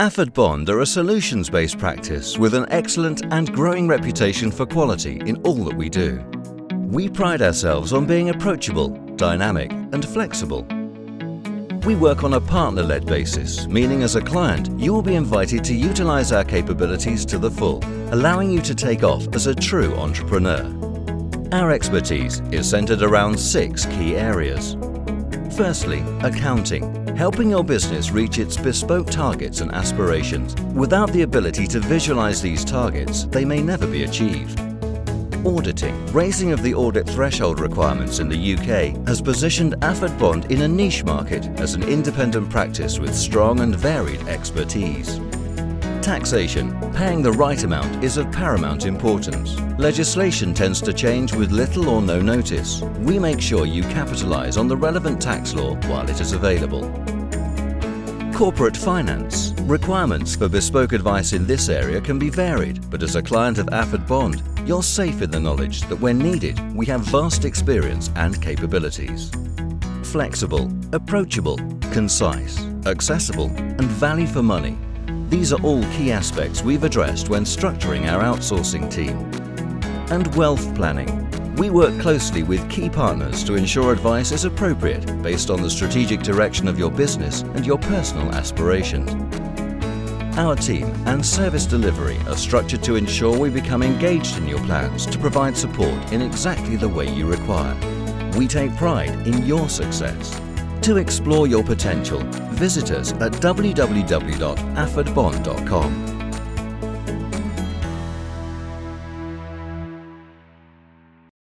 Afford Bond are a solutions-based practice with an excellent and growing reputation for quality in all that we do. We pride ourselves on being approachable, dynamic and flexible. We work on a partner-led basis, meaning as a client, you will be invited to utilize our capabilities to the full, allowing you to take off as a true entrepreneur. Our expertise is centered around six key areas. Firstly, accounting, helping your business reach its bespoke targets and aspirations. Without the ability to visualize these targets, they may never be achieved. Auditing. Raising of the audit threshold requirements in the UK has positioned Afford Bond in a niche market as an independent practice with strong and varied expertise. Taxation. Paying the right amount is of paramount importance. Legislation tends to change with little or no notice. We make sure you capitalise on the relevant tax law while it is available. Corporate finance. Requirements for bespoke advice in this area can be varied, but as a client of Afford Bond, you're safe in the knowledge that when needed, we have vast experience and capabilities. Flexible, approachable, concise, accessible and value for money these are all key aspects we've addressed when structuring our outsourcing team. And wealth planning. We work closely with key partners to ensure advice is appropriate based on the strategic direction of your business and your personal aspirations. Our team and service delivery are structured to ensure we become engaged in your plans to provide support in exactly the way you require. We take pride in your success to explore your potential, visit us at www.affordbond.com.